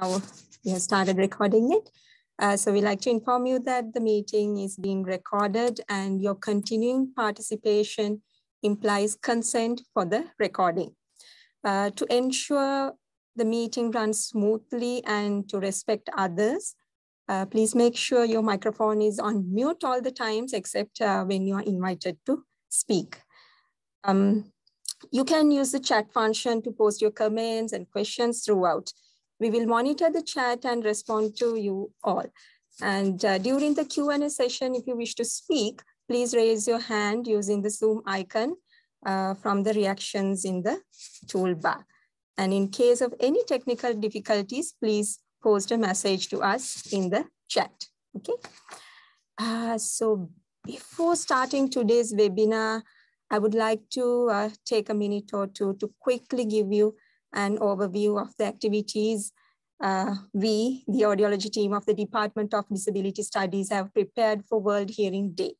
now we have started recording it. Uh, so we'd like to inform you that the meeting is being recorded and your continuing participation implies consent for the recording. Uh, to ensure the meeting runs smoothly and to respect others, uh, please make sure your microphone is on mute all the times except uh, when you are invited to speak. Um, you can use the chat function to post your comments and questions throughout. We will monitor the chat and respond to you all. And uh, during the Q&A session, if you wish to speak, please raise your hand using the Zoom icon uh, from the reactions in the toolbar. And in case of any technical difficulties, please post a message to us in the chat, okay? Uh, so before starting today's webinar, I would like to uh, take a minute or two to quickly give you an overview of the activities uh, we, the audiology team of the Department of Disability Studies have prepared for World Hearing Day.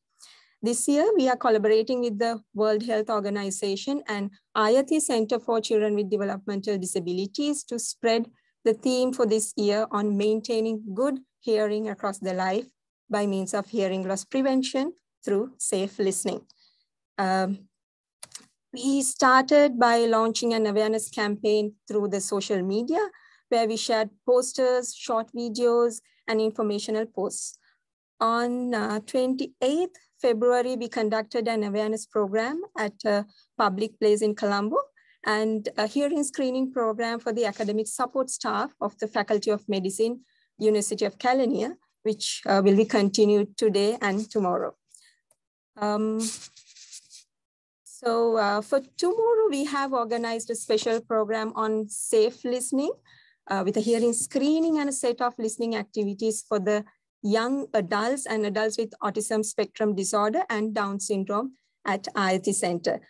This year, we are collaborating with the World Health Organization and Ayati Center for Children with Developmental Disabilities to spread the theme for this year on maintaining good hearing across the life by means of hearing loss prevention through safe listening. Um, we started by launching an awareness campaign through the social media where we shared posters, short videos, and informational posts. On uh, 28th February, we conducted an awareness program at a public place in Colombo and a hearing screening program for the academic support staff of the Faculty of Medicine, University of Kelaniya, which uh, will be continued today and tomorrow. Um, so uh, for tomorrow, we have organized a special program on safe listening uh, with a hearing screening and a set of listening activities for the young adults and adults with autism spectrum disorder and Down syndrome at Ayati Center.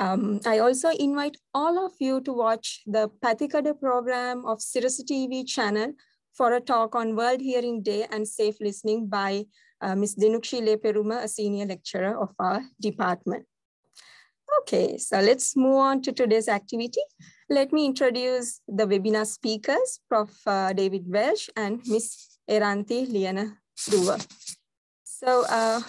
Um, I also invite all of you to watch the Pathikada program of Sirasa TV channel for a talk on World Hearing Day and Safe Listening by uh, Ms. Dinukshi Leperuma, a senior lecturer of our department. Okay, so let's move on to today's activity. Let me introduce the webinar speakers, Prof. Uh, David Welch and Ms. Eranthi Liana Duva. So uh,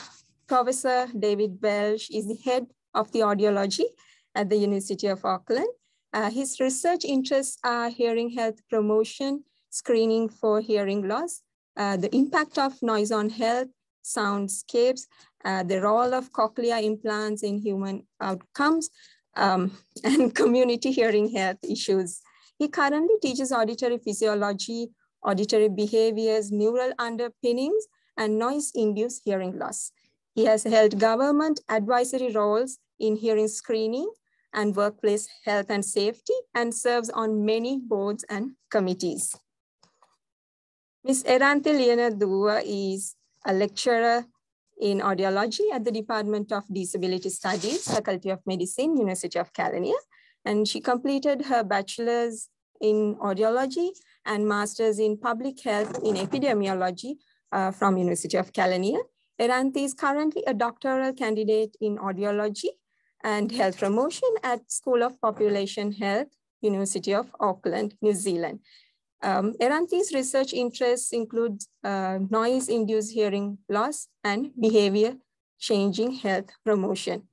Professor David Welch is the head of the audiology at the University of Auckland. Uh, his research interests are hearing health promotion, screening for hearing loss, uh, the impact of noise on health, soundscapes, uh, the role of cochlear implants in human outcomes, um, and community hearing health issues. He currently teaches auditory physiology, auditory behaviors, neural underpinnings, and noise-induced hearing loss. He has held government advisory roles in hearing screening and workplace health and safety and serves on many boards and committees. Ms. Eranthi Liana is a lecturer in audiology at the Department of Disability Studies, Faculty of Medicine, University of Kelaniya. And she completed her bachelor's in audiology and master's in public health in epidemiology uh, from University of Kelaniya. Eranthi is currently a doctoral candidate in audiology and health promotion at School of Population Health, University of Auckland, New Zealand. Um, Eranthi's research interests include uh, noise-induced hearing loss and behavior changing health promotion.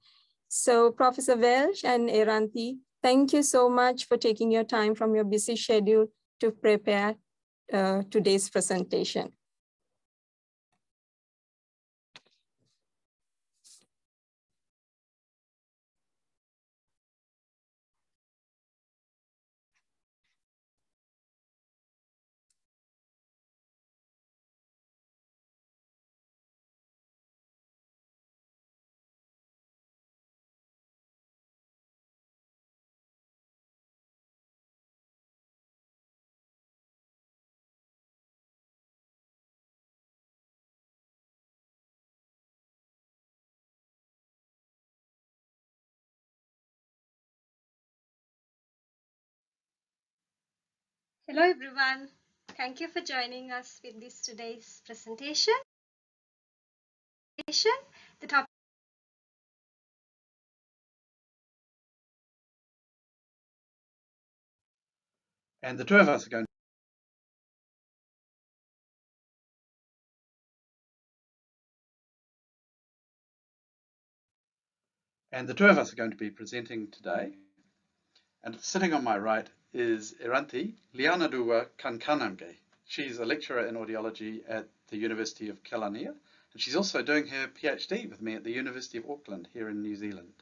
So Professor Welch and Eranthi, thank you so much for taking your time from your busy schedule to prepare uh, today's presentation. Hello everyone. Thank you for joining us with this today's presentation. The topic And the two of us are going And the two of us are going to be presenting today. And sitting on my right is Eranthi Lianadua Kankanamge. She's a lecturer in audiology at the University of Kelaniya, and she's also doing her PhD with me at the University of Auckland here in New Zealand.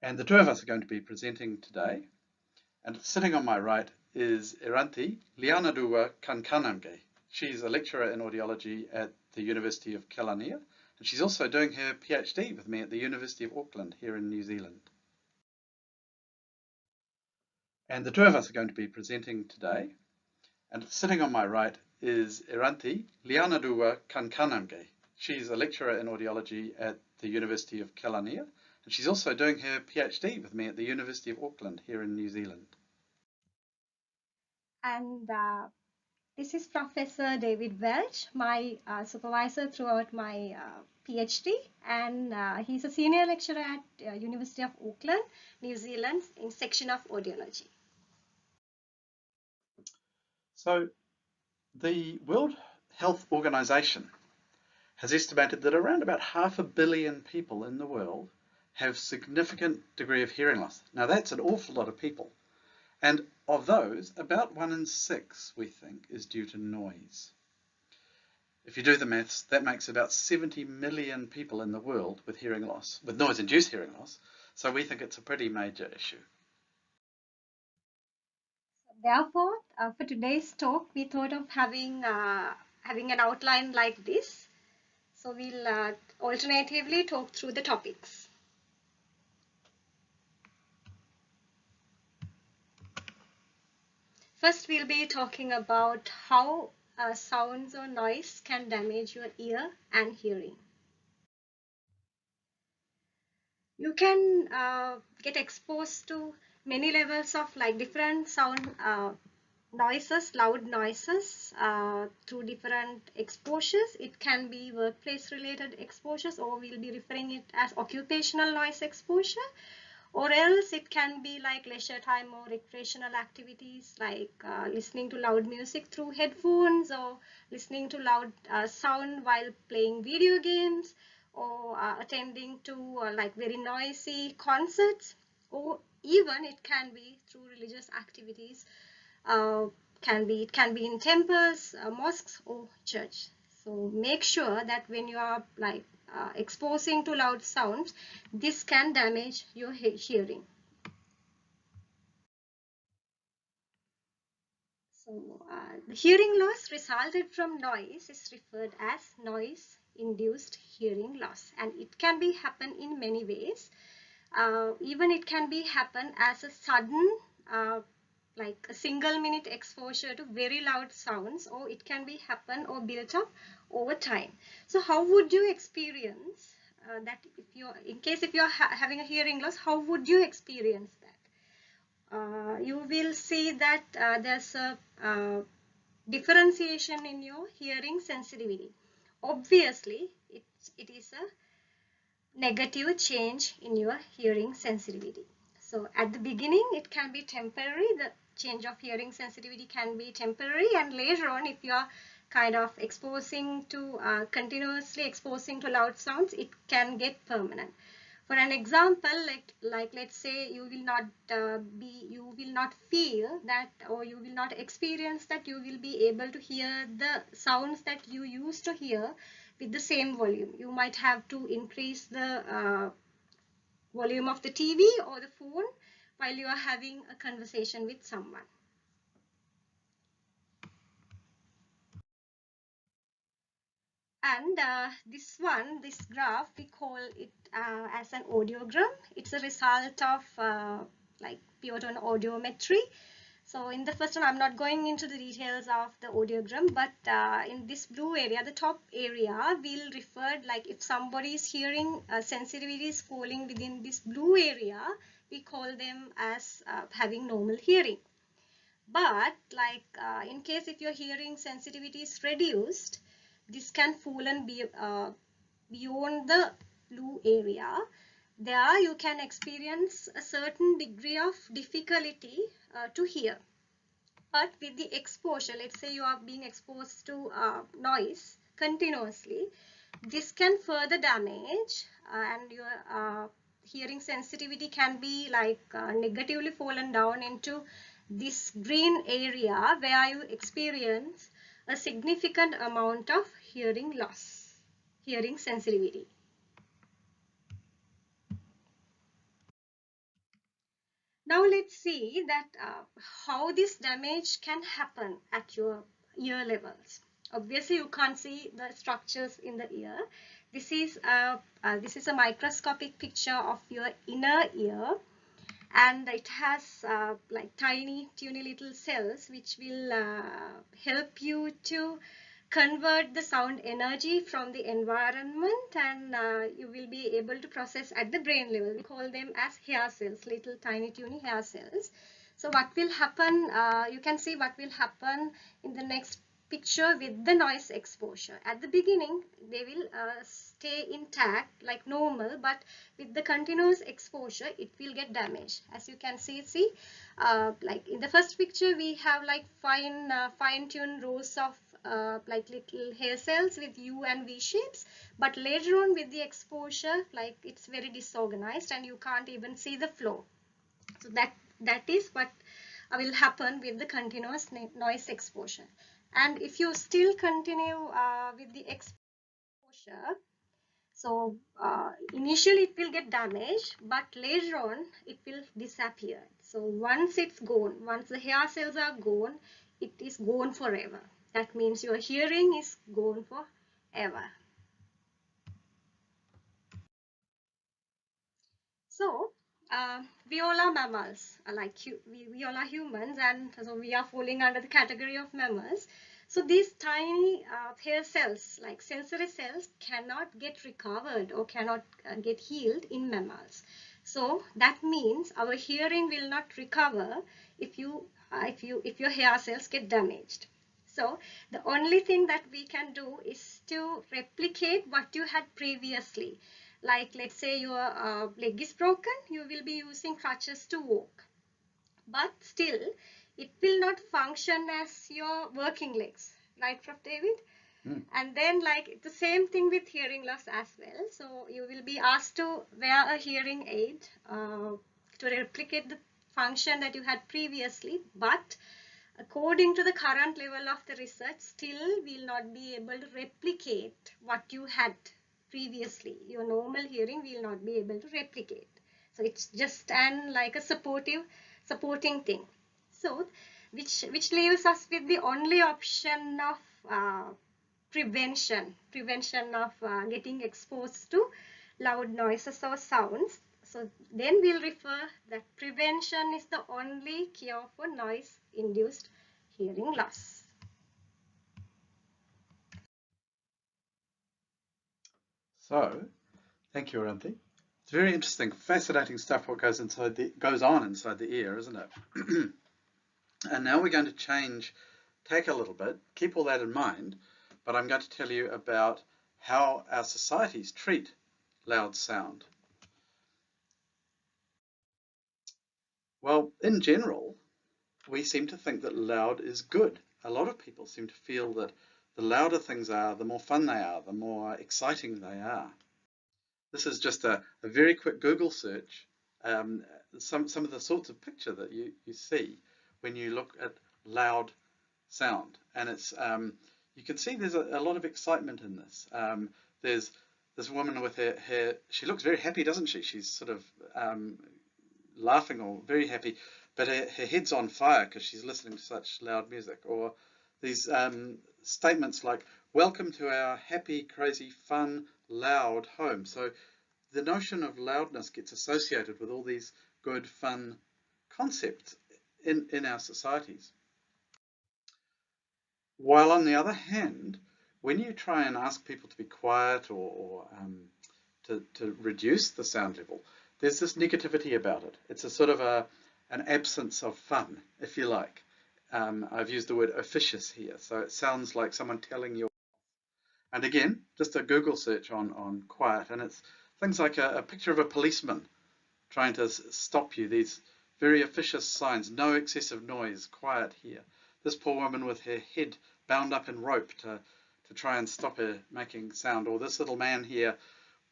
And the two of us are going to be presenting today. And sitting on my right is Eranthi Lianadua Kankanamge. She's a lecturer in audiology at the University of Kelaniya, and she's also doing her PhD with me at the University of Auckland here in New Zealand. And the two of us are going to be presenting today. And sitting on my right is Eranthi Lianadua Kankanamge. She's a lecturer in audiology at the University of Kelaniya, and she's also doing her PhD with me at the University of Auckland here in New Zealand. And uh, this is Professor David Welch, my uh, supervisor throughout my uh, PhD, and uh, he's a senior lecturer at uh, University of Auckland, New Zealand, in section of audiology. So, the World Health Organization has estimated that around about half a billion people in the world have significant degree of hearing loss. Now that's an awful lot of people. And of those, about one in six, we think, is due to noise. If you do the maths, that makes about 70 million people in the world with hearing loss, with noise-induced hearing loss. So we think it's a pretty major issue. Therefore, uh, for today's talk, we thought of having uh, having an outline like this. So we'll uh, alternatively talk through the topics. First, we'll be talking about how uh, sounds or noise can damage your ear and hearing. You can uh, get exposed to many levels of like different sound uh, noises, loud noises uh, through different exposures. It can be workplace related exposures or we'll be referring it as occupational noise exposure or else it can be like leisure time or recreational activities like uh, listening to loud music through headphones or listening to loud uh, sound while playing video games or uh, attending to uh, like very noisy concerts. Or even it can be through religious activities uh, can be it can be in temples uh, mosques or church. So make sure that when you are like uh, exposing to loud sounds, this can damage your he hearing. So uh, hearing loss resulted from noise is referred as noise induced hearing loss and it can be happen in many ways. Uh, even it can be happen as a sudden uh, like a single minute exposure to very loud sounds or it can be happen or built up over time. So how would you experience uh, that if you're in case if you're ha having a hearing loss, how would you experience that? Uh, you will see that uh, there's a uh, differentiation in your hearing sensitivity. Obviously, it, it is a negative change in your hearing sensitivity. So at the beginning, it can be temporary. The change of hearing sensitivity can be temporary and later on if you are kind of exposing to uh, continuously exposing to loud sounds it can get permanent. For an example like like let's say you will not uh, be you will not feel that or you will not experience that you will be able to hear the sounds that you used to hear with the same volume. You might have to increase the uh, volume of the TV or the phone while you are having a conversation with someone And uh, this one, this graph, we call it uh, as an audiogram. It's a result of uh, like pure tone audiometry. So in the first one, I'm not going into the details of the audiogram, but uh, in this blue area, the top area, we'll refer like if somebody's hearing uh, sensitivity is falling within this blue area, we call them as uh, having normal hearing. But like in case if your hearing sensitivity is reduced, this can fall and be uh, beyond the blue area. There you can experience a certain degree of difficulty uh, to hear. But with the exposure, let's say you are being exposed to uh, noise continuously, this can further damage uh, and your uh, hearing sensitivity can be like uh, negatively fallen down into this green area where you experience a significant amount of hearing loss, hearing sensitivity. Now let's see that uh, how this damage can happen at your ear levels. Obviously you can't see the structures in the ear. This is a, uh, this is a microscopic picture of your inner ear and it has uh, like tiny teeny little cells which will uh, help you to convert the sound energy from the environment and uh, you will be able to process at the brain level. We call them as hair cells, little tiny teeny hair cells. So what will happen, uh, you can see what will happen in the next picture with the noise exposure. At the beginning, they will uh, stay intact like normal, but with the continuous exposure, it will get damaged. As you can see, see, uh, like in the first picture, we have like fine, uh, fine-tuned rows of uh, like little hair cells with U and V shapes, but later on with the exposure, like it's very disorganized and you can't even see the flow. So that that is what will happen with the continuous noise exposure. And if you still continue uh, with the exposure, so uh, initially it will get damaged, but later on it will disappear. So once it's gone, once the hair cells are gone, it is gone forever. That means your hearing is gone forever. So uh, we all are mammals, uh, like we, we all are humans, and so we are falling under the category of mammals. So these tiny uh, hair cells, like sensory cells, cannot get recovered or cannot uh, get healed in mammals. So that means our hearing will not recover if you uh, if you if your hair cells get damaged. So the only thing that we can do is to replicate what you had previously like let's say your uh, leg is broken, you will be using crutches to walk. But still, it will not function as your working legs, right, Prof. David? Mm. And then like the same thing with hearing loss as well. So you will be asked to wear a hearing aid uh, to replicate the function that you had previously, but according to the current level of the research, still we will not be able to replicate what you had previously. Your normal hearing we will not be able to replicate. So it's just an like a supportive, supporting thing. So which which leaves us with the only option of uh, prevention, prevention of uh, getting exposed to loud noises or sounds. So then we'll refer that prevention is the only cure for noise-induced hearing loss. So, thank you, Eranthi. It's very interesting, fascinating stuff what goes inside the goes on inside the ear, isn't it? and now we're going to change tack a little bit. Keep all that in mind, but I'm going to tell you about how our societies treat loud sound. Well, in general, we seem to think that loud is good. A lot of people seem to feel that the louder things are, the more fun they are, the more exciting they are. This is just a, a very quick Google search. Um, some, some of the sorts of picture that you, you see when you look at loud sound. And it's um, you can see there's a, a, lot of excitement in this. Um, there's this woman with her hair, she looks very happy, doesn't she? She's sort of um, laughing or very happy, but her, her head's on fire because she's listening to such loud music. Or these um, statements like, welcome to our happy, crazy, fun, loud home. So the notion of loudness gets associated with all these good, fun concepts in, in our societies. While on the other hand, when you try and ask people to be quiet or, or um, to, to reduce the sound level, there's this negativity about it. It's a sort of a, an absence of fun, if you like. Um, I've used the word officious here, so it sounds like someone telling you. And again, just a Google search on, on quiet, and it's things like a, a picture of a policeman trying to stop you, these very officious signs, no excessive noise, quiet here. this poor woman with her head bound up in rope to, to try and stop her making sound, or this little man here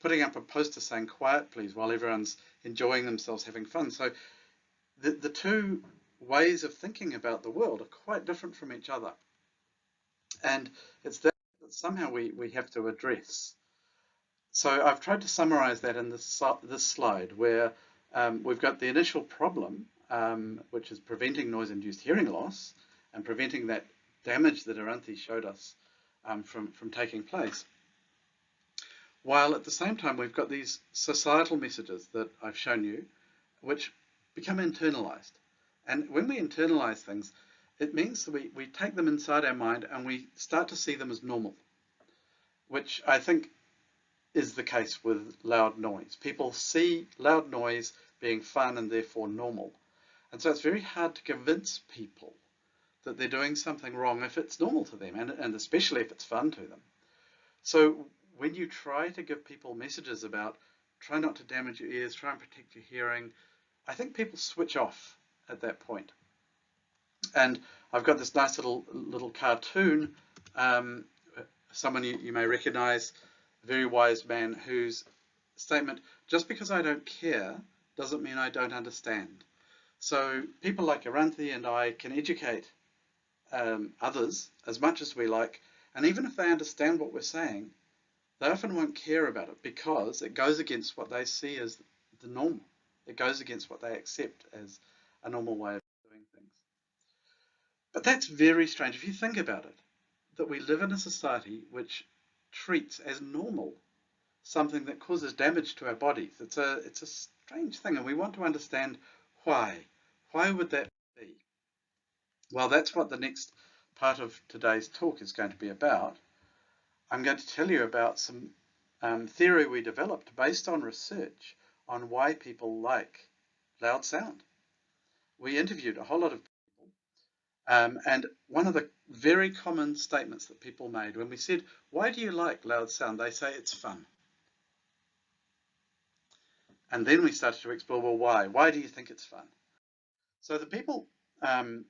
putting up a poster saying quiet please while everyone's enjoying themselves having fun. So the, the two ways of thinking about the world are quite different from each other. And it's that that somehow we, we have to address. So I've tried to summarize that in this, this slide where um, we've got the initial problem, um, which is preventing noise-induced hearing loss and preventing that damage that Eranthi showed us um, from, from taking place. While at the same time we've got these societal messages that I've shown you, which become internalized. And when we internalize things, it means that we, we take them inside our mind and we start to see them as normal, which I think is the case with loud noise. People see loud noise being fun and therefore normal. And so it's very hard to convince people that they're doing something wrong if it's normal to them, and, and especially if it's fun to them. So when you try to give people messages about try not to damage your ears, try and protect your hearing, I think people switch off at that point. And I've got this nice little little cartoon, um, someone you, you may recognize, a very wise man whose statement, just because I don't care doesn't mean I don't understand. So people like Eranthi and I can educate um, others as much as we like, and even if they understand what we're saying, they often won't care about it because it goes against what they see as the normal. It goes against what they accept as a normal way of doing things. But that's very strange if you think about it, that we live in a society which treats as normal something that causes damage to our bodies. It's a, it's a strange thing and we want to understand why. Why would that be? Well, that's what the next part of today's talk is going to be about. I'm going to tell you about some um, theory we developed based on research on why people like loud sound. We interviewed a whole lot of people, um, and one of the very common statements that people made when we said, why do you like loud sound? They say it's fun. And then we started to explore, well, why? Why do you think it's fun? So the people, um,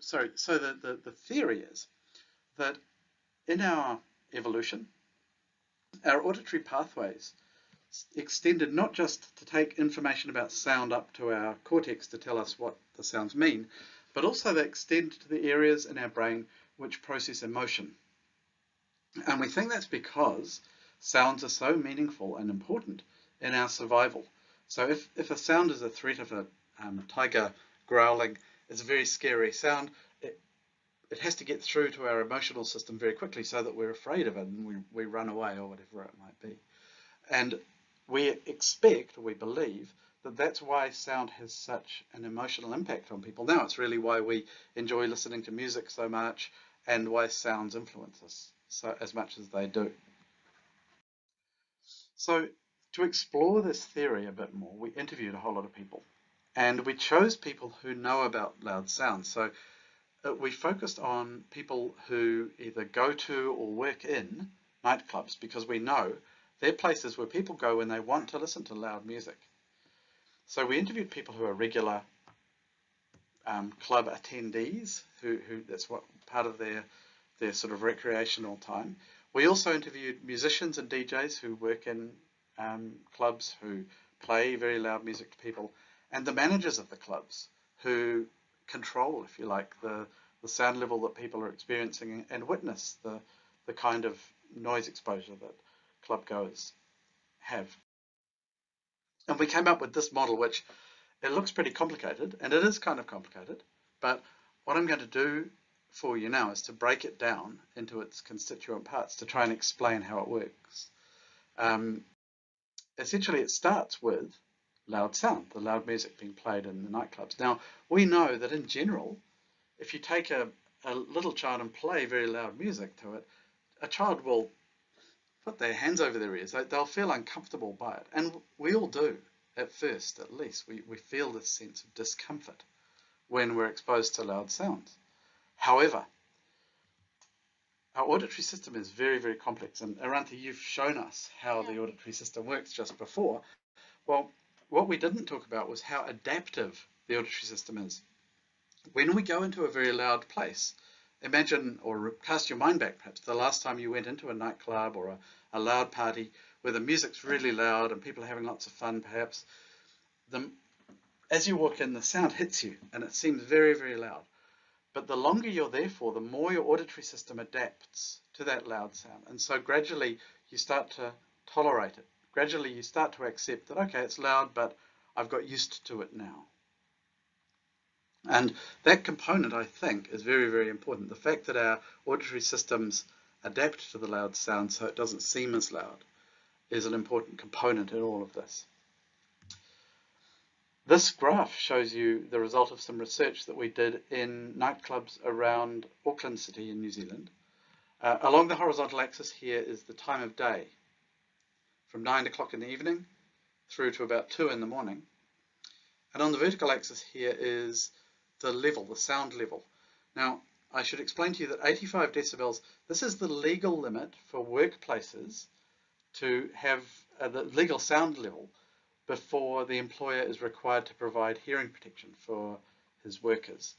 sorry, so the, the, the theory is that in our evolution, our auditory pathways extended not just to take information about sound up to our cortex to tell us what the sounds mean, but also they extend to the areas in our brain which process emotion. And we think that's because sounds are so meaningful and important in our survival. So if, if a sound is a threat of a um, tiger growling, it's a very scary sound, it has to get through to our emotional system very quickly so that we're afraid of it and we, we run away or whatever it might be. And we expect, we believe, that that's why sound has such an emotional impact on people. Now it's really why we enjoy listening to music so much and why sounds influence us so as much as they do. So to explore this theory a bit more, we interviewed a whole lot of people and we chose people who know about loud sounds. So we focused on people who either go to or work in nightclubs because we know they're places where people go when they want to listen to loud music. So we interviewed people who are regular um, club attendees, who, who that's what part of their their sort of recreational time. We also interviewed musicians and DJs who work in um, clubs who play very loud music to people, and the managers of the clubs who control, if you like, the, the sound level that people are experiencing and witness the, the kind of noise exposure that club goers have. And we came up with this model, which it looks pretty complicated, and it is kind of complicated, but what I'm going to do for you now is to break it down into its constituent parts to try and explain how it works. Um, essentially, it starts with loud sound, the loud music being played in the nightclubs. Now, we know that in general, if you take a, a little child and play very loud music to it, a child will put their hands over their ears. They'll feel uncomfortable by it. And we all do, at first at least. We, we feel this sense of discomfort when we're exposed to loud sounds. However, our auditory system is very, very complex. And Eranthi, you've shown us how the auditory system works just before. Well, what we didn't talk about was how adaptive the auditory system is. When we go into a very loud place, imagine or cast your mind back perhaps the last time you went into a nightclub or a, a loud party where the music's really loud and people are having lots of fun perhaps. The, as you walk in, the sound hits you and it seems very, very loud. But the longer you're there for, the more your auditory system adapts to that loud sound. And so gradually you start to tolerate it. Gradually you start to accept that, okay, it's loud, but I've got used to it now. And that component, I think, is very, very important. The fact that our auditory systems adapt to the loud sound so it doesn't seem as loud is an important component in all of this. This graph shows you the result of some research that we did in nightclubs around Auckland City in New Zealand. Uh, along the horizontal axis here is the time of day, from 9 o'clock in the evening through to about 2 in the morning. And on the vertical axis here is the level, the sound level. Now, I should explain to you that 85 decibels, this is the legal limit for workplaces to have uh, the legal sound level before the employer is required to provide hearing protection for his workers.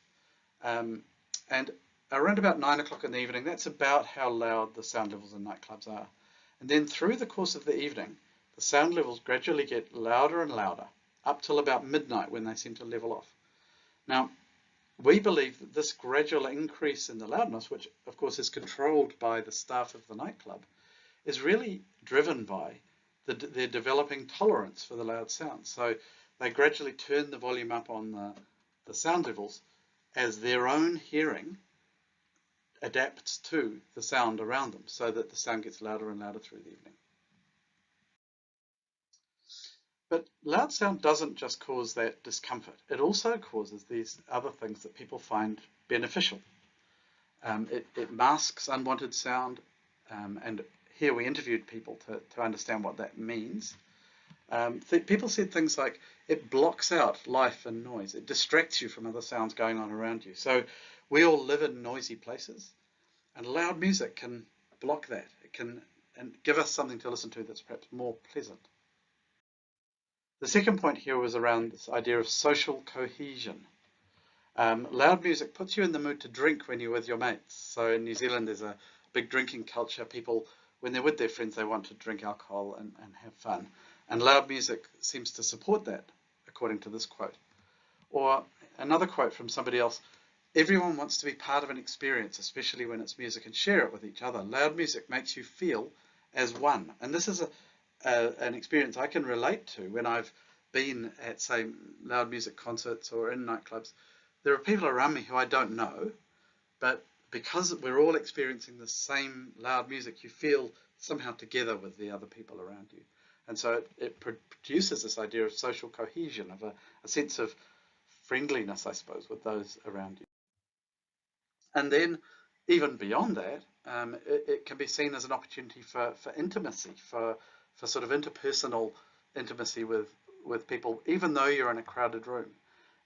Um, and around about 9 o'clock in the evening, that's about how loud the sound levels in nightclubs are. And then through the course of the evening, the sound levels gradually get louder and louder up till about midnight when they seem to level off. Now, we believe that this gradual increase in the loudness, which of course is controlled by the staff of the nightclub, is really driven by the, their developing tolerance for the loud sounds. So they gradually turn the volume up on the, the sound levels as their own hearing adapts to the sound around them so that the sound gets louder and louder through the evening. But loud sound doesn't just cause that discomfort. It also causes these other things that people find beneficial. Um, it, it, masks unwanted sound, um, and here we interviewed people to, to understand what that means. Um, th people said things like it blocks out life and noise. It distracts you from other sounds going on around you. So we all live in noisy places, and loud music can block that. It can and give us something to listen to that's perhaps more pleasant. The second point here was around this idea of social cohesion. Um, loud music puts you in the mood to drink when you're with your mates. So in New Zealand, there's a big drinking culture. People, when they're with their friends, they want to drink alcohol and, and have fun. And loud music seems to support that, according to this quote. Or another quote from somebody else, everyone wants to be part of an experience, especially when it's music, and share it with each other. Loud music makes you feel as one. And this is a, uh, an experience I can relate to when I've been at, say, loud music concerts or in nightclubs. There are people around me who I don't know, but because we're all experiencing the same loud music, you feel somehow together with the other people around you. And so it, it produces this idea of social cohesion, of a, a sense of friendliness, I suppose, with those around you. And then, even beyond that, um, it, it, can be seen as an opportunity for, for intimacy, for for sort of interpersonal intimacy with, with people, even though you're in a crowded room.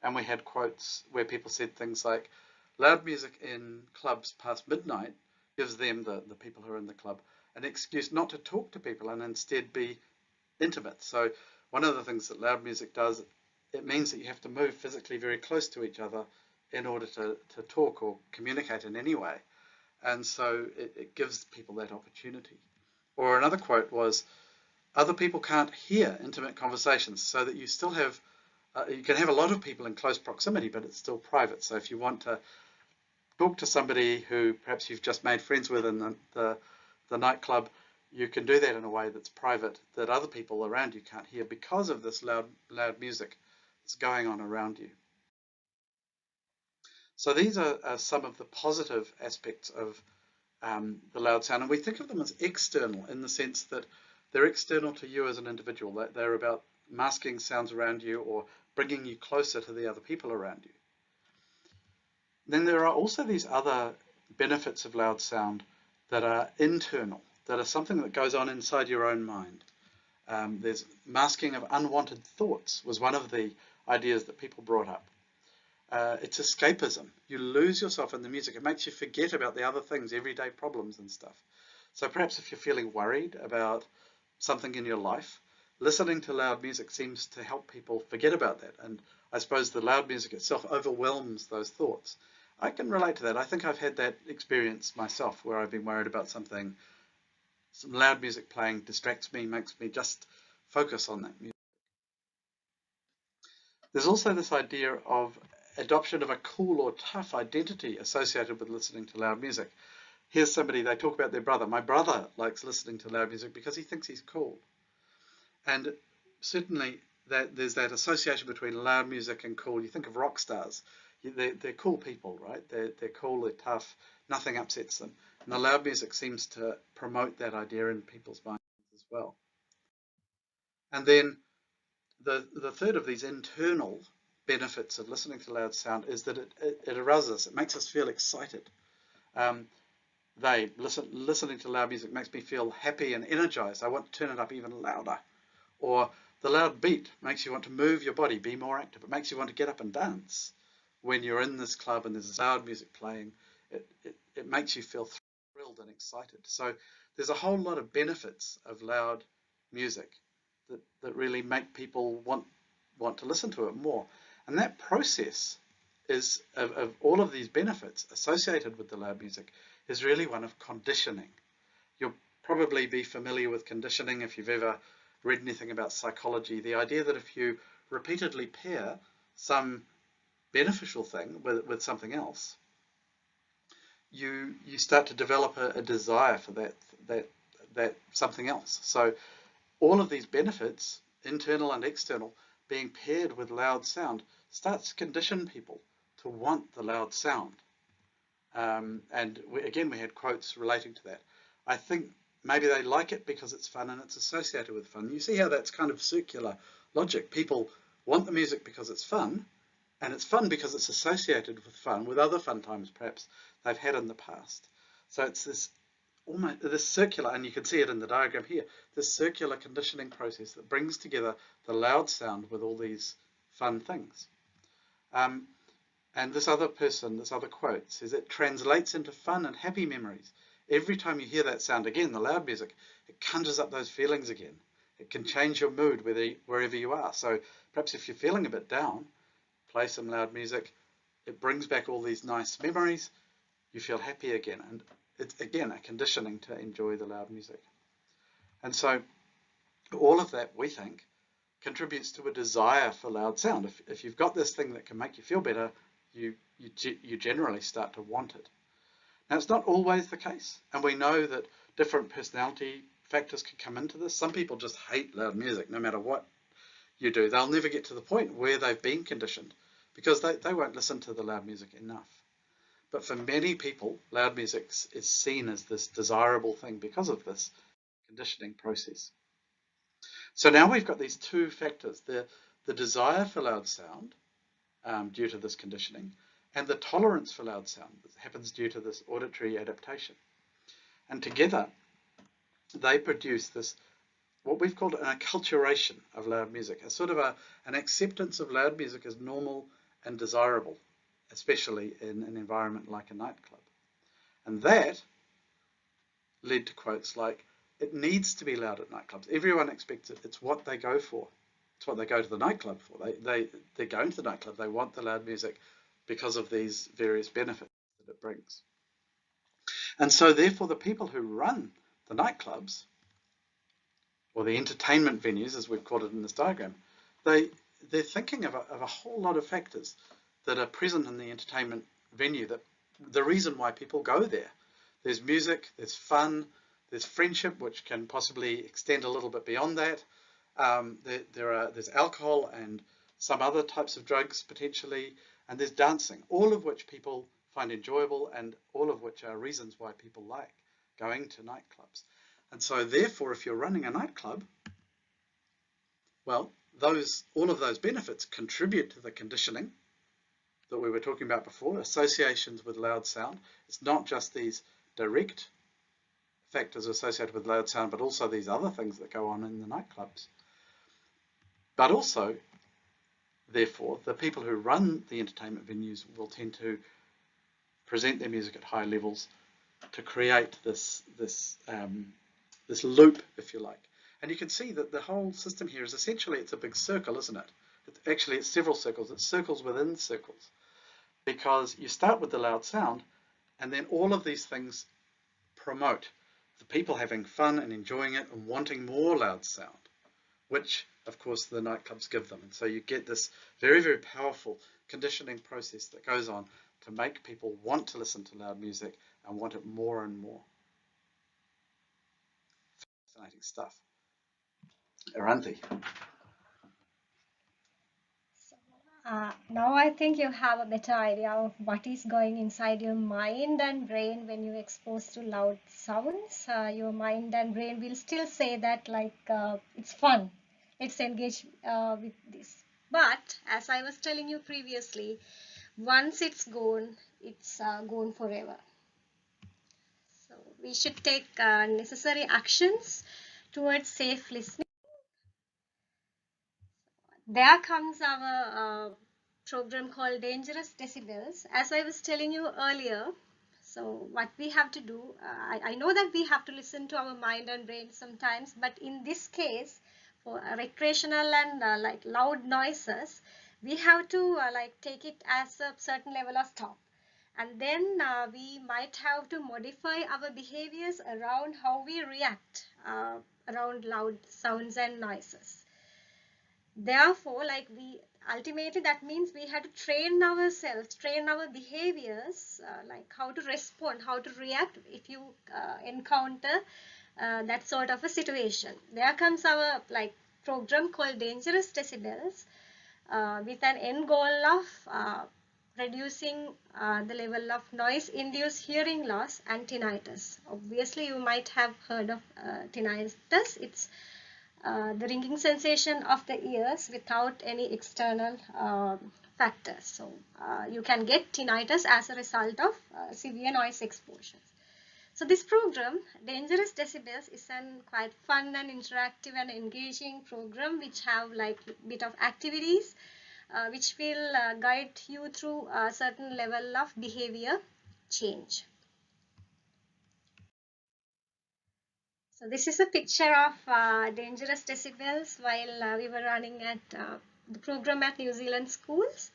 And we had quotes where people said things like, loud music in clubs past midnight gives them, the, the people who are in the club, an excuse not to talk to people and instead be intimate. So one of the things that loud music does, it means that you have to move physically very close to each other in order to, to talk or communicate in any way. And so it, it gives people that opportunity. Or another quote was, other people can't hear intimate conversations so that you still have, uh, you can have a lot of people in close proximity, but it's still private. So if you want to talk to somebody who perhaps you've just made friends with in the, the, the nightclub, you can do that in a way that's private that other people around you can't hear because of this loud, loud music that's going on around you. So these are, are some of the positive aspects of um, the loud sound, and we think of them as external in the sense that they're external to you as an individual. They're about masking sounds around you or bringing you closer to the other people around you. Then there are also these other benefits of loud sound that are internal, that are something that goes on inside your own mind. Um, there's masking of unwanted thoughts was one of the ideas that people brought up. Uh, it's escapism. You lose yourself in the music. It makes you forget about the other things, everyday problems and stuff. So perhaps if you're feeling worried about something in your life, listening to loud music seems to help people forget about that. And I suppose the loud music itself overwhelms those thoughts. I can relate to that. I think I've had that experience myself where I've been worried about something. Some loud music playing distracts me, makes me just focus on that music. There's also this idea of adoption of a cool or tough identity associated with listening to loud music. Here's somebody, they talk about their brother. My brother likes listening to loud music because he thinks he's cool. And certainly that there's that association between loud music and cool. You think of rock stars. They're, they're cool people, right? They're, they're cool, they're tough, nothing upsets them. And the loud music seems to promote that idea in people's minds as well. And then the, the third of these internal benefits of listening to loud sound is that it, it, it arouses us, it makes us feel excited. Um, they listen, listening to loud music makes me feel happy and energized. I want to turn it up even louder. Or the loud beat makes you want to move your body, be more active. It makes you want to get up and dance. When you're in this club and there's loud music playing, it, it, it makes you feel thrilled and excited. So there's a whole lot of benefits of loud music that, that really make people want want to listen to it more. And that process is of, of all of these benefits associated with the loud music is really one of conditioning. You'll probably be familiar with conditioning if you've ever read anything about psychology. The idea that if you repeatedly pair some beneficial thing with, with something else, you you start to develop a, a desire for that that that something else. So all of these benefits, internal and external, being paired with loud sound, starts to condition people to want the loud sound. Um, and we, again, we had quotes relating to that. I think maybe they like it because it's fun and it's associated with fun. You see how that's kind of circular logic. People want the music because it's fun, and it's fun because it's associated with fun, with other fun times perhaps they've had in the past. So it's this almost this circular, and you can see it in the diagram here, this circular conditioning process that brings together the loud sound with all these fun things. Um, and this other person, this other quote says it translates into fun and happy memories. Every time you hear that sound again, the loud music, it conjures up those feelings again. It can change your mood wherever you are. So perhaps if you're feeling a bit down, play some loud music. It brings back all these nice memories. You feel happy again. And it's, again, a conditioning to enjoy the loud music. And so all of that, we think, contributes to a desire for loud sound. If, if you've got this thing that can make you feel better, you, you, you generally start to want it. Now, it's not always the case, and we know that different personality factors can come into this. Some people just hate loud music, no matter what you do. They'll never get to the point where they've been conditioned because they, they won't listen to the loud music enough. But for many people, loud music is seen as this desirable thing because of this conditioning process. So now we've got these two factors, the, the desire for loud sound um, due to this conditioning, and the tolerance for loud sound that happens due to this auditory adaptation. And together, they produce this, what we've called an acculturation of loud music, a sort of a, an acceptance of loud music as normal and desirable, especially in an environment like a nightclub. And that led to quotes like, it needs to be loud at nightclubs. Everyone expects it. It's what they go for. It's what they go to the nightclub for. They, they, they're going to the nightclub. They want the loud music because of these various benefits that it brings. And so therefore the people who run the nightclubs, or the entertainment venues as we've called it in this diagram, they, they're thinking of a, of a whole lot of factors that are present in the entertainment venue, that the reason why people go there. There's music, there's fun, there's friendship, which can possibly extend a little bit beyond that. Um, there, there are, there's alcohol and some other types of drugs potentially, and there's dancing, all of which people find enjoyable and all of which are reasons why people like going to nightclubs. And so therefore, if you're running a nightclub, well, those all of those benefits contribute to the conditioning that we were talking about before, associations with loud sound. It's not just these direct factors associated with loud sound, but also these other things that go on in the nightclubs. But also, therefore, the people who run the entertainment venues will tend to present their music at high levels to create this this um, this loop, if you like. And you can see that the whole system here is essentially it's a big circle, isn't it? It's actually, it's several circles. It's circles within circles. because you start with the loud sound and then all of these things promote people having fun and enjoying it and wanting more loud sound, which of course the nightclubs give them. And so you get this very, very powerful conditioning process that goes on to make people want to listen to loud music and want it more and more. Fascinating stuff. Eranthi. Uh, now I think you have a better idea of what is going inside your mind and brain when you're exposed to loud sounds. Uh, your mind and brain will still say that like uh, it's fun. it's engaged uh, with this. But as I was telling you previously, once it's gone, it's uh, gone forever. So we should take uh, necessary actions towards safe listening there comes our uh, program called Dangerous Decibels. As I was telling you earlier, so what we have to do, uh, I, I, know that we have to listen to our mind and brain sometimes, but in this case, for recreational and uh, like loud noises, we have to uh, like take it as a certain level of stop. And then uh, we might have to modify our behaviors around how we react uh, around loud sounds and noises therefore like we ultimately that means we had to train ourselves train our behaviors uh, like how to respond how to react if you uh, encounter uh, that sort of a situation. There comes our like program called dangerous decibels uh, with an end goal of uh, reducing uh, the level of noise induced hearing loss and tinnitus. Obviously you might have heard of tinnitus. It's uh, the ringing sensation of the ears without any external uh, factors. So uh, you can get tinnitus as a result of uh, severe noise exposure. So this program, Dangerous Decibels, is a quite fun and interactive and engaging program which have like bit of activities uh, which will guide you through a certain level of behavior change. So this is a picture of uh, dangerous decibels while uh, we were running at uh, the program at New Zealand schools.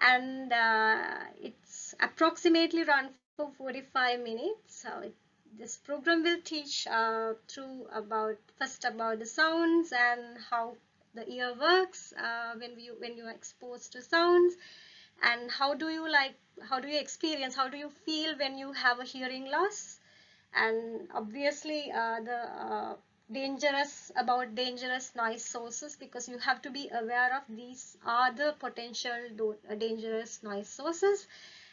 And uh, it's approximately run for 45 minutes. So it, this program will teach uh, through about first about the sounds and how the ear works uh, when you when you are exposed to sounds. And how do you like how do you experience how do you feel when you have a hearing loss and obviously uh, the uh, dangerous about dangerous noise sources because you have to be aware of these are the potential uh, dangerous noise sources.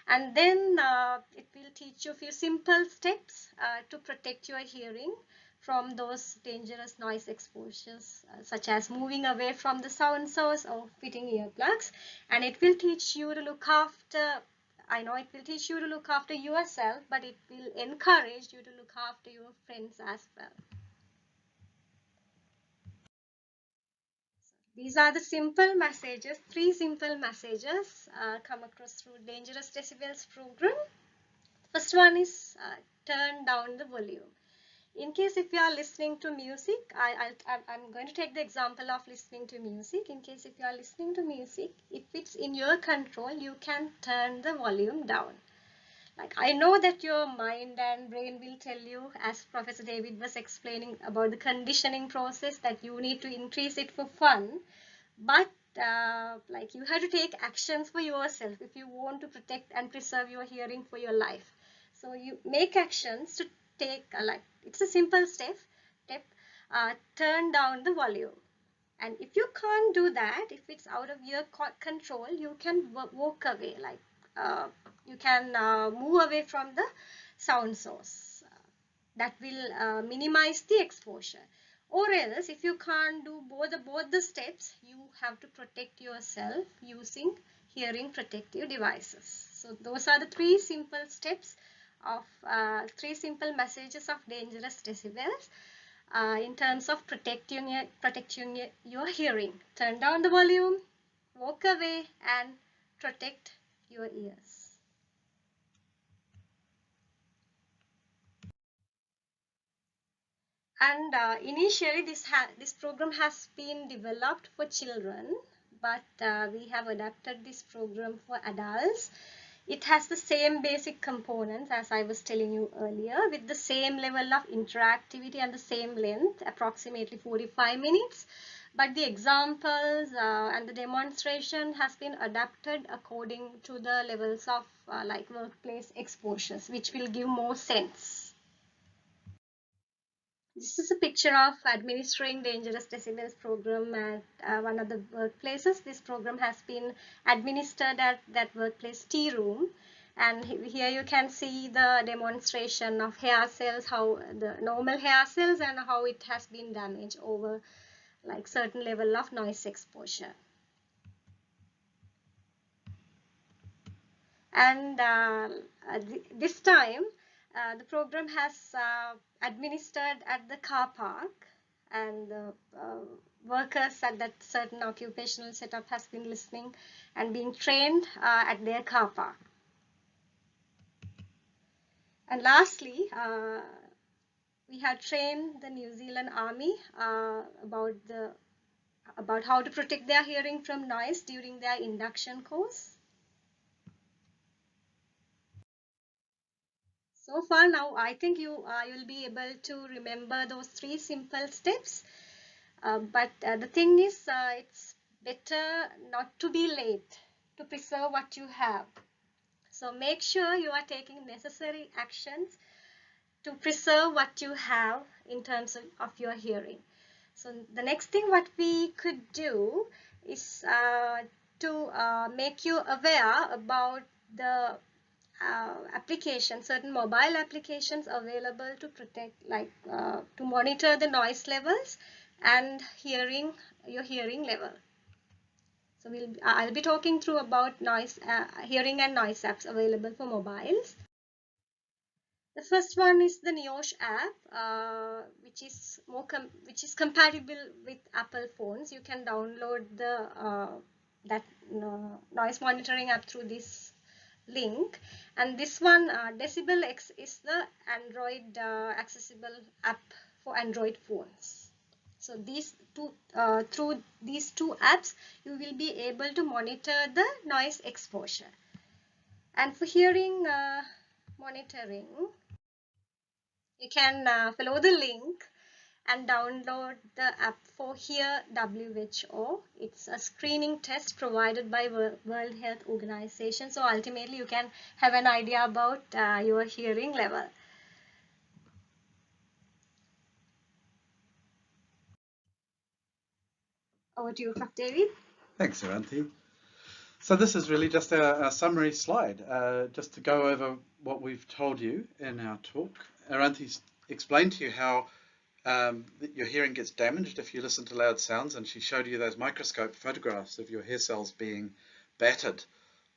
And then uh, it will teach you a few simple steps uh, to protect your hearing from those dangerous noise exposures uh, such as moving away from the sound source or fitting earplugs. And it will teach you to look after I know it will teach you to look after yourself, but it will encourage you to look after your friends as well. These are the simple messages, three simple messages uh, come across through Dangerous Decibels program. First one is uh, turn down the volume in case if you are listening to music, I, I, I'm going to take the example of listening to music. In case if you are listening to music, if it's in your control, you can turn the volume down. Like I know that your mind and brain will tell you, as Professor David was explaining about the conditioning process, that you need to increase it for fun. But uh, like you have to take actions for yourself if you want to protect and preserve your hearing for your life. So you make actions to take uh, like it's a simple step step uh, turn down the volume. And if you can't do that if it's out of your control you can walk away like uh, you can uh, move away from the sound source. That will uh, minimize the exposure. Or else if you can't do both both the steps you have to protect yourself using hearing protective devices. So those are the three simple steps of uh, three simple messages of dangerous decibels uh, in terms of protecting your, protecting your hearing. Turn down the volume, walk away and protect your ears. And uh, initially this, this program has been developed for children but uh, we have adapted this program for adults. It has the same basic components as I was telling you earlier with the same level of interactivity and the same length, approximately 45 minutes. But the examples uh, and the demonstration has been adapted according to the levels of uh, like workplace exposures, which will give more sense. This is a picture of administering dangerous decibels program at uh, one of the workplaces. This program has been administered at that workplace tea room. And here you can see the demonstration of hair cells, how the normal hair cells and how it has been damaged over like certain level of noise exposure. And uh, th this time, uh, the program has uh, administered at the car park and the uh, workers at that certain occupational setup has been listening and being trained uh, at their car park. And lastly, uh, we have trained the New Zealand Army uh, about the about how to protect their hearing from noise during their induction course. So far now, I think you uh, you'll be able to remember those three simple steps. Uh, but uh, the thing is, uh, it's better not to be late to preserve what you have. So make sure you are taking necessary actions to preserve what you have in terms of, of your hearing. So the next thing what we could do is uh, to uh, make you aware about the uh, applications, certain mobile applications available to protect, like uh, to monitor the noise levels and hearing your hearing level. So we'll, I'll be talking through about noise, uh, hearing and noise apps available for mobiles. The first one is the NIOSH app, uh, which is more which is compatible with Apple phones. You can download the uh, that uh, noise monitoring app through this link. And this one, uh, Decibel X, is the Android uh, accessible app for Android phones. So these two, uh, through these two apps, you will be able to monitor the noise exposure. And for hearing monitoring, you can uh, follow the link and download the app for Hear WHO. It's a screening test provided by World Health Organization. So ultimately you can have an idea about uh, your hearing level. Over to you, Prof. David. Thanks, Eranthi. So this is really just a, a summary slide, uh, just to go over what we've told you in our talk. Eranthi explained to you how um, your hearing gets damaged if you listen to loud sounds, and she showed you those microscope photographs of your hair cells being battered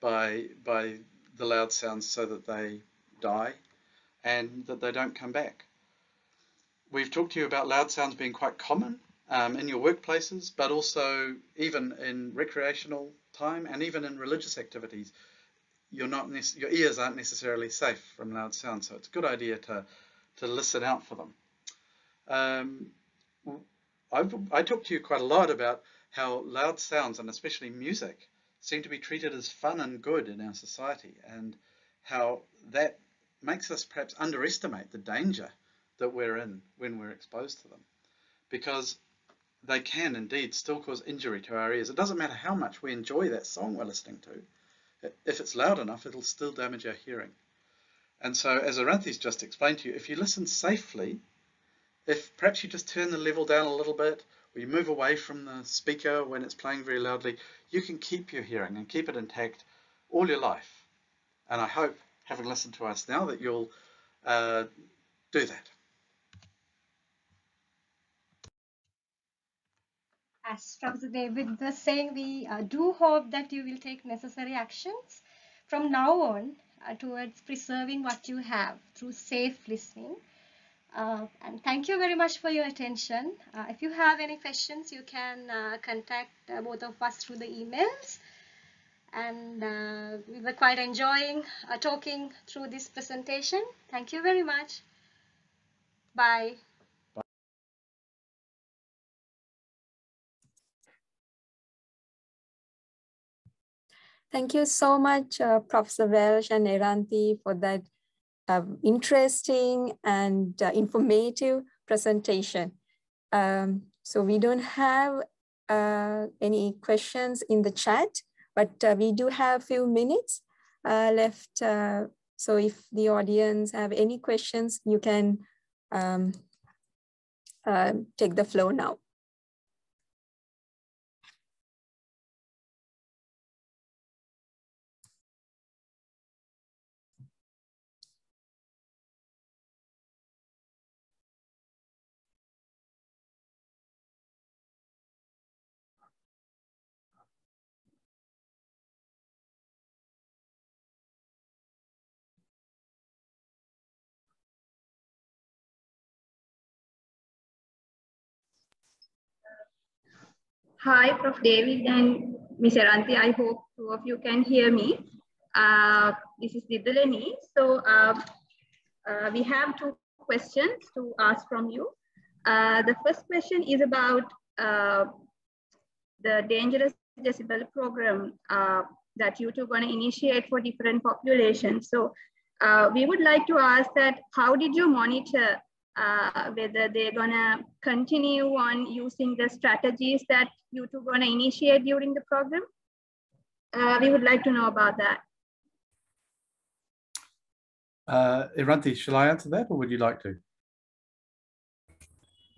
by by the loud sounds so that they die and that they don't come back. We've talked to you about loud sounds being quite common um, in your workplaces, but also even in recreational time and even in religious activities. You're not your ears aren't necessarily safe from loud sounds, so it's a good idea to to listen out for them. Um, I've, I talked to you quite a lot about how loud sounds and especially music seem to be treated as fun and good in our society and how that makes us perhaps underestimate the danger that we're in when we're exposed to them because they can indeed still cause injury to our ears. It doesn't matter how much we enjoy that song we're listening to. If it's loud enough, it'll still damage our hearing. And so, as Eranthi's just explained to you, if you listen safely, if perhaps you just turn the level down a little bit, or you move away from the speaker when it's playing very loudly, you can keep your hearing and keep it intact all your life. And I hope, having listened to us now, that you'll uh, do that. As Professor David was saying, we uh, do hope that you will take necessary actions. From now on, uh, towards preserving what you have through safe listening. Uh, and thank you very much for your attention. Uh, if you have any questions, you can uh, contact uh, both of us through the emails. And uh, we were quite enjoying talking through this presentation. Thank you very much. Bye. Thank you so much, uh, Professor Welch and Eranthi, for that uh, interesting and uh, informative presentation. Um, so we don't have uh, any questions in the chat, but uh, we do have a few minutes uh, left. so if the audience have any questions, you can um, take the floor now. Hi, Prof. David and Ms. Eranthi. I hope two of you can hear me. Uh, this is Didalani. So uh, uh, we have two questions to ask from you. Uh, the first question is about uh, the dangerous decibel program uh, that you two going to initiate for different populations. So we would like to ask that how did you monitor uh, whether they're gonna continue on using the strategies that you two gonna initiate during the program. Uh, we would like to know about that. Uh, Eranthi, shall I answer that or would you like to?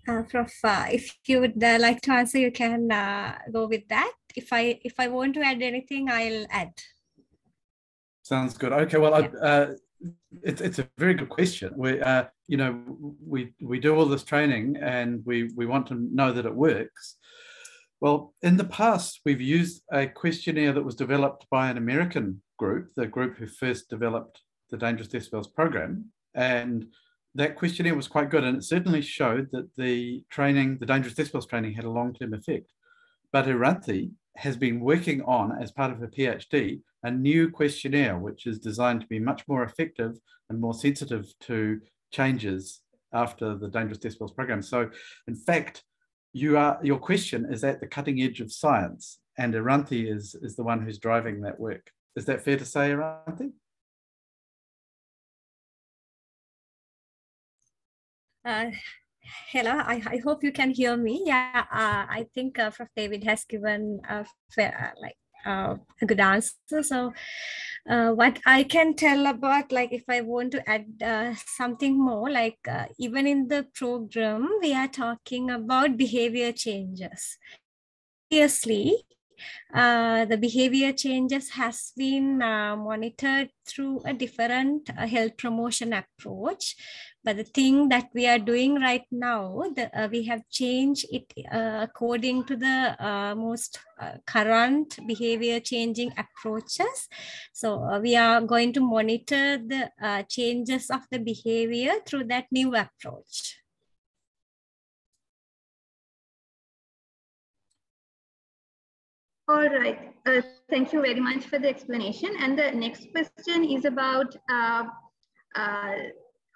Uh, Prof, uh, if you would uh, like to answer, you can uh, go with that. If I if I want to add anything, I'll add. Sounds good. Okay, well, yeah. I, uh, it's it's a very good question. We uh, you know we we do all this training and we we want to know that it works. Well, in the past, we've used a questionnaire that was developed by an American group, the group who first developed the Dangerous Decibels program, and that questionnaire was quite good, and it certainly showed that the training, the Dangerous Decibels training, had a long-term effect. But Eranthi has been working on, as part of her PhD, a new questionnaire, which is designed to be much more effective and more sensitive to changes after the Dangerous Decibels program. So, in fact, you are your question is at the cutting edge of science, and Eranthi is is the one who's driving that work. Is that fair to say, Eranthi? Uh, hello, I, I hope you can hear me. Yeah, uh, I think uh, Prof. David has given a fair, like uh, a good answer. So uh, what I can tell about, like if I want to add uh, something more, like uh, even in the program, we are talking about behavior changes. Obviously, uh, the behavior changes has been uh, monitored through a different uh, health promotion approach but the thing that we are doing right now, the, uh, we have changed it uh, according to the uh, most uh, current behavior changing approaches. So uh, we are going to monitor the uh, changes of the behavior through that new approach. All right. thank you very much for the explanation. And the next question is about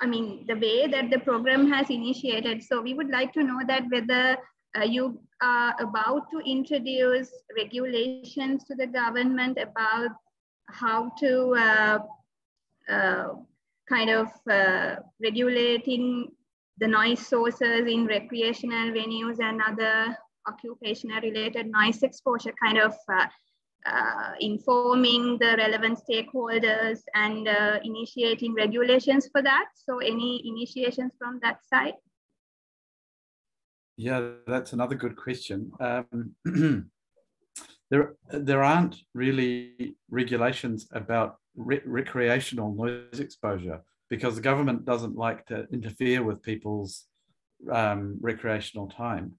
I mean, the way that the program has initiated. So we would like to know that whether uh, you are about to introduce regulations to the government about how to uh, uh, kind of uh, regulating the noise sources in recreational venues and other occupational related noise exposure kind of uh, informing the relevant stakeholders and uh, initiating regulations for that. So any initiations from that side? Yeah, that's another good question. Um, there, there aren't really regulations about re recreational noise exposure because the government doesn't like to interfere with people's um, recreational time.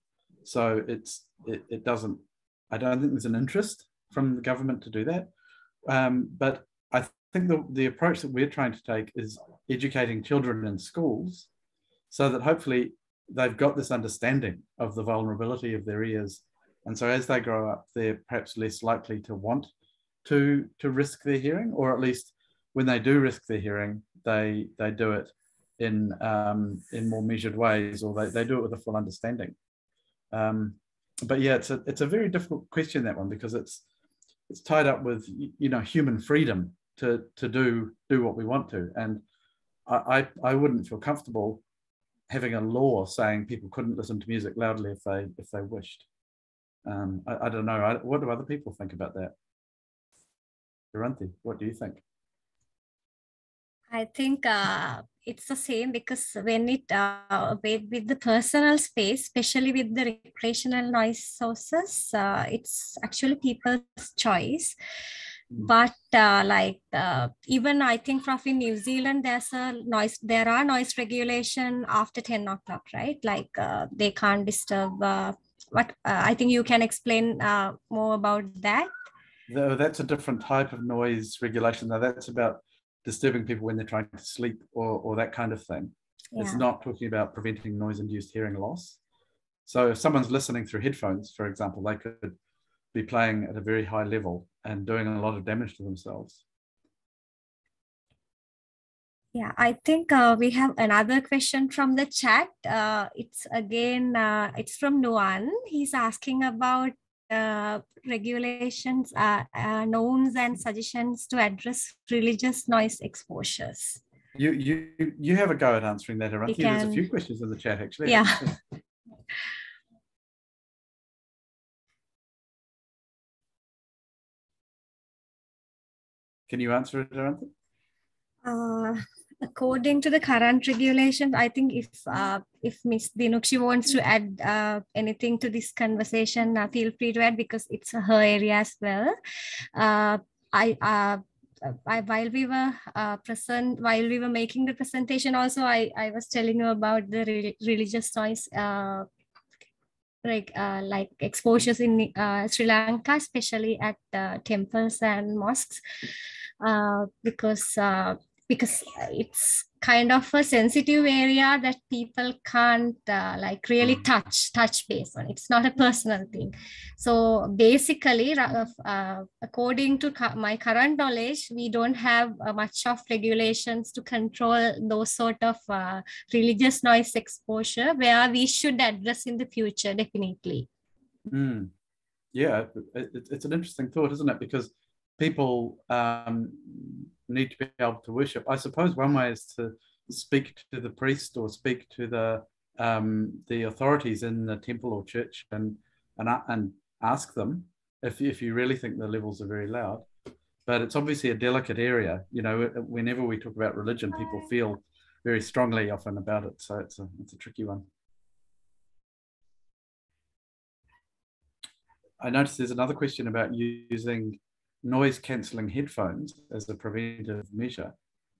So it's it, it doesn't. I don't think there's an interest from the government to do that. Um, but I think the, the approach that we're trying to take is educating children in schools so that hopefully they've got this understanding of the vulnerability of their ears. And so as they grow up, they're perhaps less likely to want to, to risk their hearing, or at least when they do risk their hearing, they, they do it in, um, in more measured ways, or they, they do it with a full understanding. Um, but yeah, it's a, it's a very difficult question, that one, because it's, it's tied up with you know human freedom to to do do what we want to, and I I, wouldn't feel comfortable having a law saying people couldn't listen to music loudly if they if they wished. Um, I, I, don't know. I, what do other people think about that? Duranti, what do you think? I think uh, it's the same because when it uh, with, with the personal space, especially with the recreational noise sources, uh, it's actually people's choice. Hmm. But uh, like uh, even I think from in New Zealand, there's a noise. There are noise regulation after ten o'clock, right? Like uh, they can't disturb. Uh, what I think you can explain more about that. No, that's a different type of noise regulation. Now that's about disturbing people when they're trying to sleep or, or that kind of thing. Yeah. It's not talking about preventing noise induced hearing loss. So if someone's listening through headphones, for example, they could be playing at a very high level and doing a lot of damage to themselves. Yeah, I think uh, we have another question from the chat. Uh, it's again, uh, it's from Nuan. He's asking about uh, regulations, uh, uh, norms, and suggestions to address religious noise exposures? You you you have a go at answering that, Eranthi. Can... There's a few questions in the chat actually. Yeah. Can you answer it, Eranthi? Uh, according to the current regulations, I think if uh, if miss Dinukshi wants to add uh, anything to this conversation, uh, feel free to add because it's her area as well. Uh, I, uh, I, while we were uh, present, while we were making the presentation, also I, I was telling you about the re religious noise like uh, like exposures in uh, Sri Lanka, especially at uh, temples and mosques, because because it's kind of a sensitive area that people can't uh, like really hmm. touch touch base on it's not a personal thing so basically uh, uh, according to my current knowledge we don't have uh, much of regulations to control those sort of uh, religious noise exposure where we should address in the future definitely mm. yeah it, it's an interesting thought isn't it because people um, need to be able to worship. I suppose one way is to speak to the priest or speak to the um, the authorities in the temple or church and and and ask them if if you really think the levels are very loud. But it's obviously a delicate area. You know, whenever we talk about religion, people feel very strongly often about it. So it's a it's a tricky one. I noticed there's another question about using noise cancelling headphones as a preventive measure,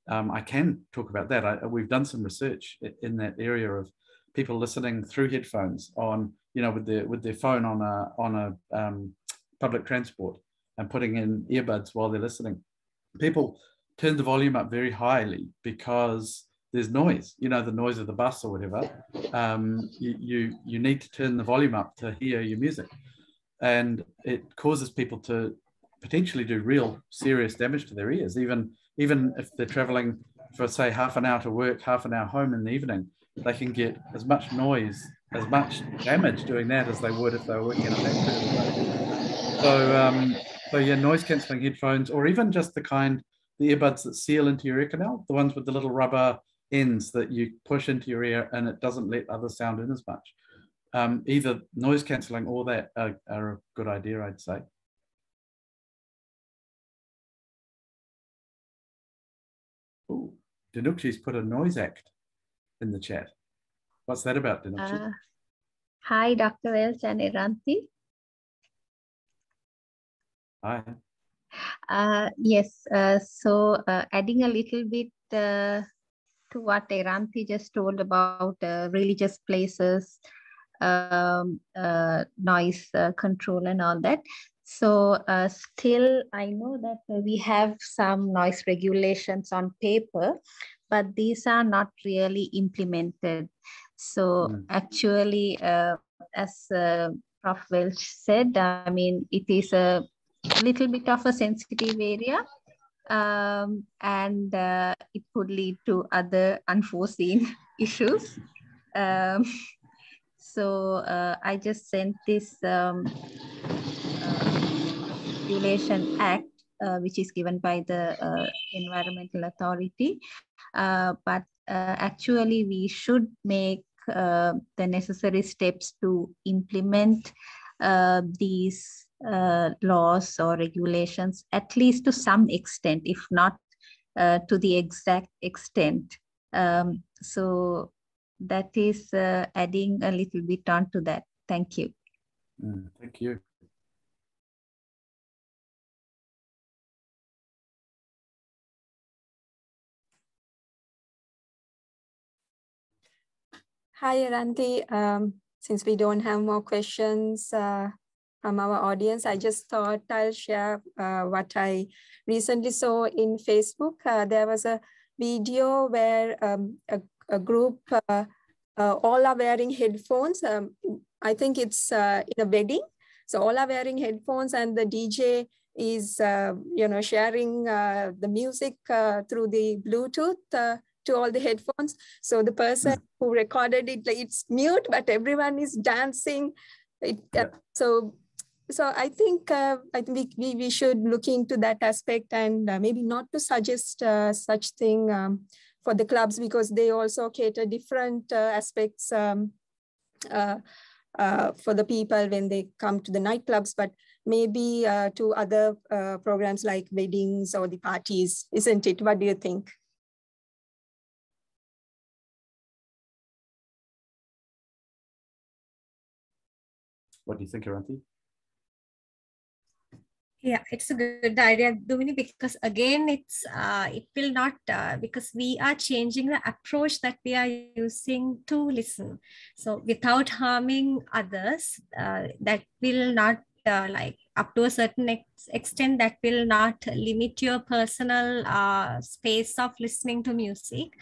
um, I can talk about that. I, we've done some research in that area of people listening through headphones on, you know, with their with their phone on a on a um, public transport and putting in earbuds while they're listening. People turn the volume up very highly because there's noise, you know, the noise of the bus or whatever. Um, you, you you need to turn the volume up to hear your music, and it causes people to potentially do real serious damage to their ears, even even if they're traveling for say half an hour to work, half an hour home in the evening, they can get as much noise, as much damage doing that as they would if they were working in a. So um, so yeah, noise cancelling headphones, or even just the kind the earbuds that seal into your ear canal, the ones with the little rubber ends that you push into your ear and it doesn't let other sound in as much. Um, either noise cancelling or that are, are a good idea, I'd say. Ooh, Dinukshi's put a noise act in the chat. What's that about, Dinukshi? Uh, hi, Dr. Welch and Eranthi. Hi. Uh, yes, uh, so uh, adding a little bit uh, to what Eranthi just told about uh, religious places, um, uh, noise control and all that. So uh, still, I know that we have some noise regulations on paper, but these are not really implemented. So mm. actually, uh, as uh, Prof. Welch said, I mean, it is a little bit of a sensitive area um, and uh, it could lead to other unforeseen issues. Um, so uh, I just sent this um, Regulation Act, uh, which is given by the uh, Environmental Authority. Uh, but uh, actually, we should make uh, the necessary steps to implement these laws or regulations, at least to some extent, if not to the exact extent. Um, so that is adding a little bit on to that. Thank you. Mm, thank you. Hi, Eranthi. Um, since we don't have more questions uh, from our audience, I just thought I'll share uh, what I recently saw in Facebook. Uh, there was a video where um, a, a, group, uh, uh, all are wearing headphones. Um, I think it's uh, in a wedding. So all are wearing headphones and the DJ is, you know, sharing the music through the Bluetooth to all the headphones. So the person mm. who recorded it, like it's mute, but everyone is dancing. It, uh, so, so I think uh, I think we, we should look into that aspect and uh, maybe not to suggest uh, such thing um, for the clubs because they also cater different uh, aspects um, uh, for the people when they come to the nightclubs, but maybe to other programs like weddings or the parties, isn't it? What do you think? What do you think, Eranthi? Yeah, it's a good idea, Domini, because again, it's uh, it will not uh, because we are changing the approach that we are using to listen. So without harming others, uh, that will not uh, like up to a certain ex- extent that will not limit your personal uh, space of listening to music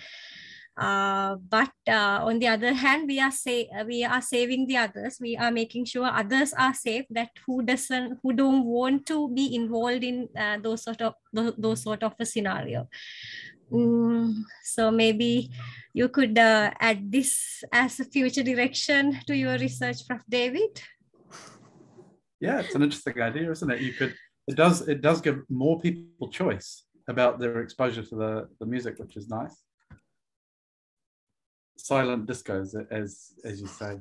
uh, but uh, on the other hand, we are say we are saving the others. We are making sure others are safe. That who doesn't, who don't want to be involved in uh, those sort of those, those sort of a scenario. Mm, so maybe you could uh, add this as a future direction to your research, Prof. David. Yeah, it's an interesting idea, isn't it? You could it does it does give more people choice about their exposure to the, the music, which is nice silent discos, as as you say.